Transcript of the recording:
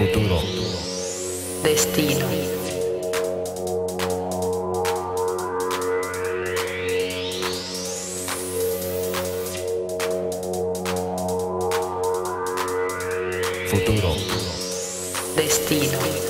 Futuro. Destino. Futuro. Destino.